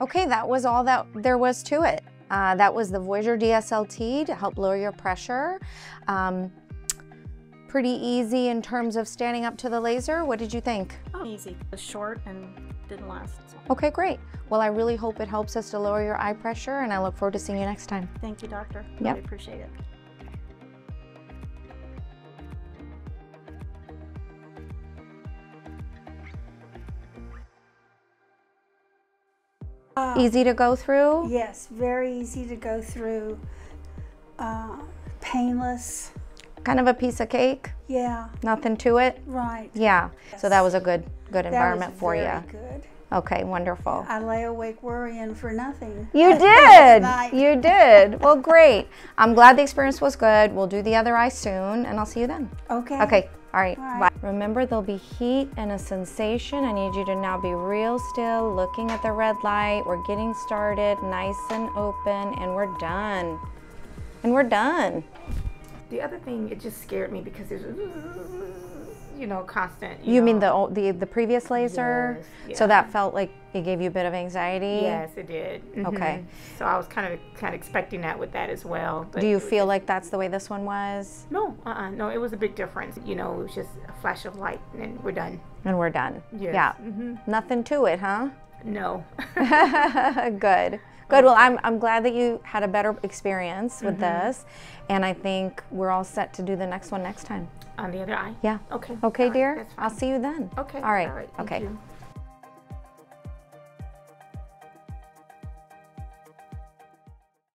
Okay, that was all that there was to it. Uh, that was the Voyager DSLT to help lower your pressure. Um, pretty easy in terms of standing up to the laser. What did you think? Oh, easy. It was short and didn't last. Okay, great. Well, I really hope it helps us to lower your eye pressure, and I look forward to seeing you next time. Thank you, doctor. Yep. Really appreciate it. Easy to go through? Yes, very easy to go through. Uh, painless. Kind of a piece of cake? Yeah, Nothing to it? right. Yeah. So that was a good good That environment for you. good. Okay, wonderful. I lay awake worrying for nothing. You did. You did. Well, great. I'm glad the experience was good. We'll do the other eye soon, and I'll see you then. Okay. Okay. All right. All right. Bye. Remember, there'll be heat and a sensation. I need you to now be real still, looking at the red light. We're getting started, nice and open, and we're done. And we're done. The other thing, it just scared me because there's, you know, constant. You mean the know. o- the the previous laser? Yes, So that felt like it gave you a bit of anxiety. Yes, it did. Okay. Mhm. So I was kind of kind of expecting that with that as well. Do you it was feel like that's the way this one was? No, uh-uh, no, it was a big difference. You know, it was just a flash of light and we're done. And we're done. Yes. Yeah. hmm Nothing to it, huh? No. Good. Good. Well, I'm, I'm glad that you had a better experience with mm-hmm. this. And I think we're all set to do the next one next time. On the other eye. Yeah. Okay. Okay, All right, dear? that's I'll see you then. Okay. All right. All right. Okay. you.